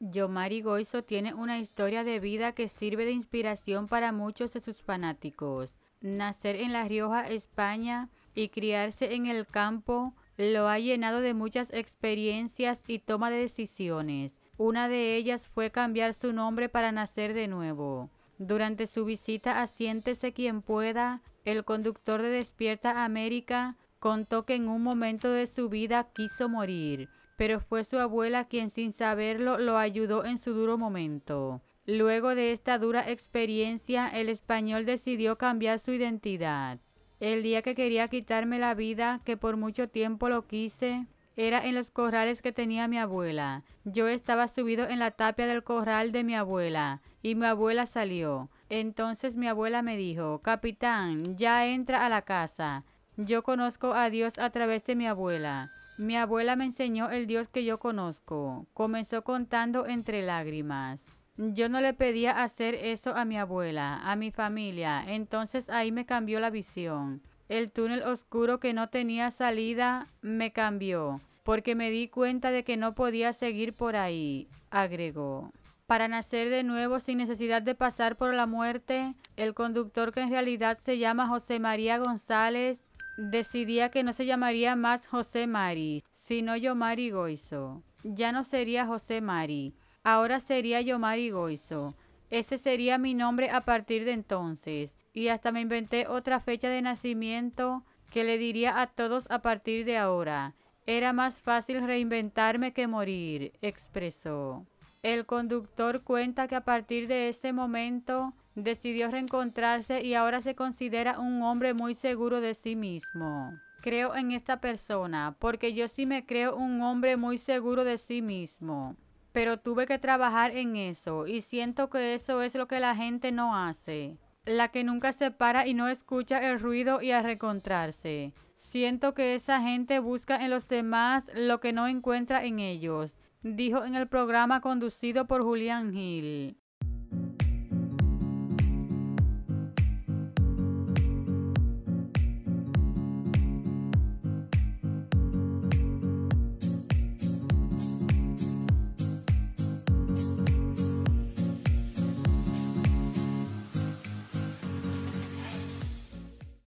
Yomari Goizo tiene una historia de vida que sirve de inspiración para muchos de sus fanáticos. Nacer en La Rioja, España, y criarse en el campo lo ha llenado de muchas experiencias y toma de decisiones. Una de ellas fue cambiar su nombre para nacer de nuevo. Durante su visita a Siéntese quien pueda, el conductor de Despierta América contó que en un momento de su vida quiso morir pero fue su abuela quien sin saberlo lo ayudó en su duro momento. Luego de esta dura experiencia, el español decidió cambiar su identidad. El día que quería quitarme la vida, que por mucho tiempo lo quise, era en los corrales que tenía mi abuela. Yo estaba subido en la tapia del corral de mi abuela y mi abuela salió. Entonces mi abuela me dijo, Capitán, ya entra a la casa. Yo conozco a Dios a través de mi abuela. Mi abuela me enseñó el Dios que yo conozco. Comenzó contando entre lágrimas. Yo no le pedía hacer eso a mi abuela, a mi familia, entonces ahí me cambió la visión. El túnel oscuro que no tenía salida me cambió, porque me di cuenta de que no podía seguir por ahí, agregó. Para nacer de nuevo sin necesidad de pasar por la muerte, el conductor que en realidad se llama José María González decidía que no se llamaría más José Mari, sino Yomari Goizo. Ya no sería José Mari, ahora sería Yomari Goizo. Ese sería mi nombre a partir de entonces. Y hasta me inventé otra fecha de nacimiento que le diría a todos a partir de ahora. Era más fácil reinventarme que morir, expresó. El conductor cuenta que a partir de ese momento decidió reencontrarse y ahora se considera un hombre muy seguro de sí mismo. Creo en esta persona porque yo sí me creo un hombre muy seguro de sí mismo. Pero tuve que trabajar en eso y siento que eso es lo que la gente no hace. La que nunca se para y no escucha el ruido y a reencontrarse. Siento que esa gente busca en los demás lo que no encuentra en ellos, dijo en el programa conducido por Julián Gil.